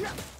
Yeah.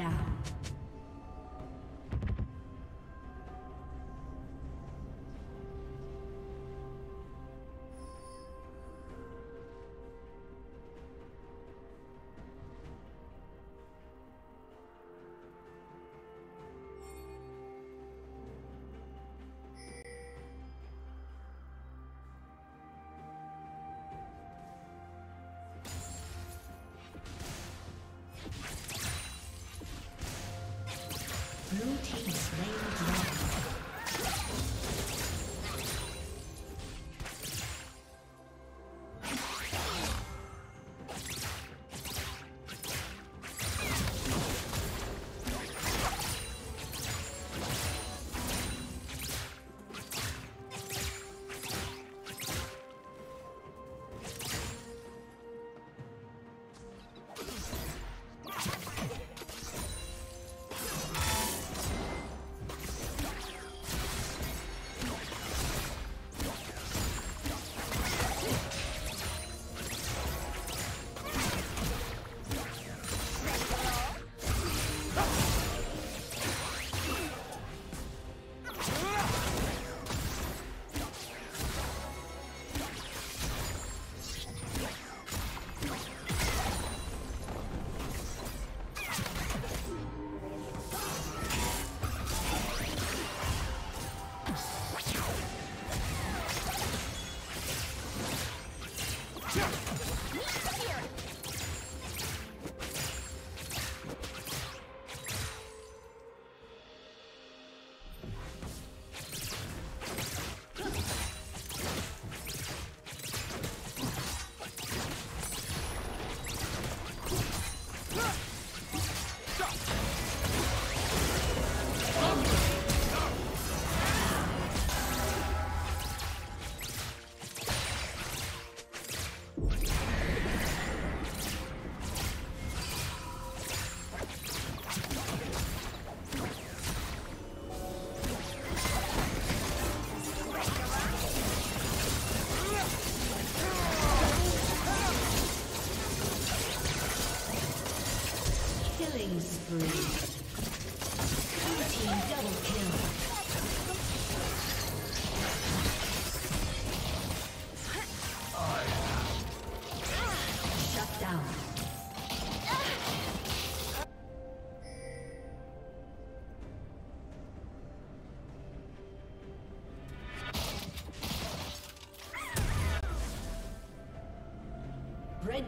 down.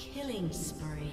Killing spree.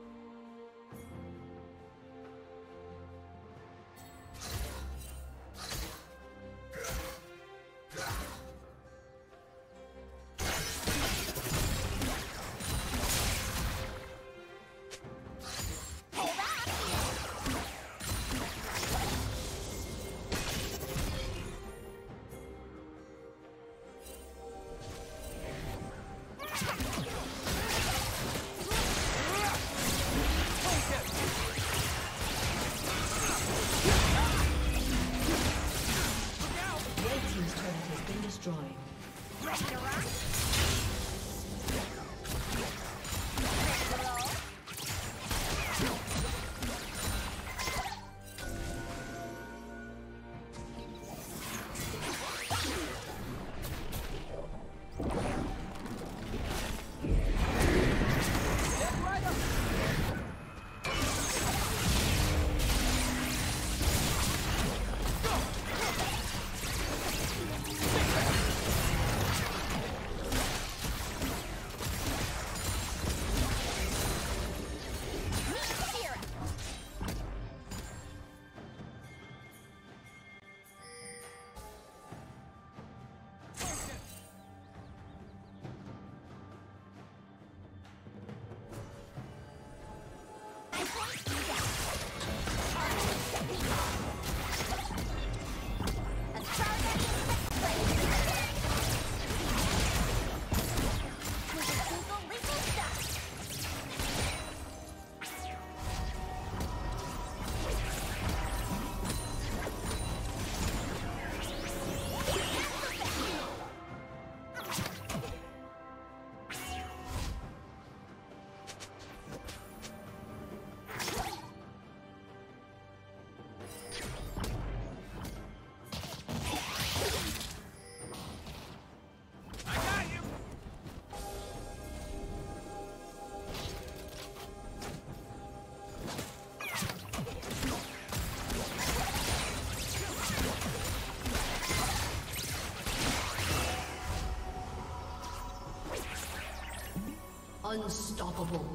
Unstoppable.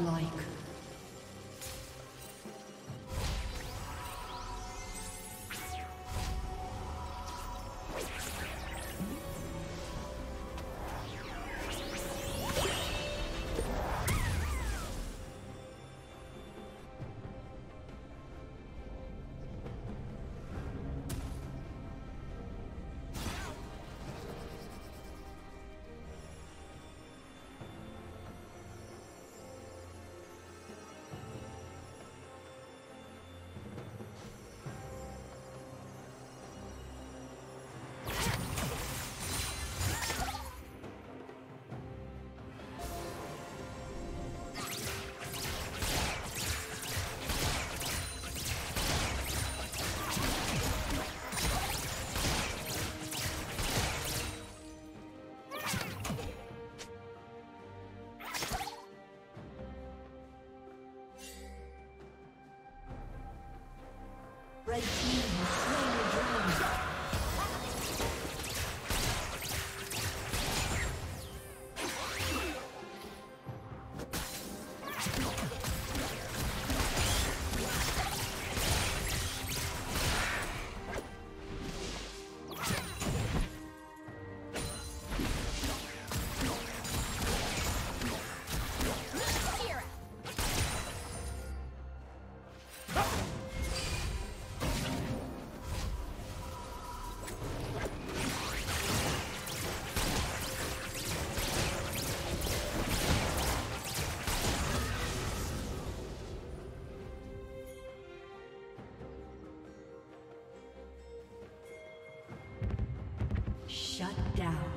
Red Shut down.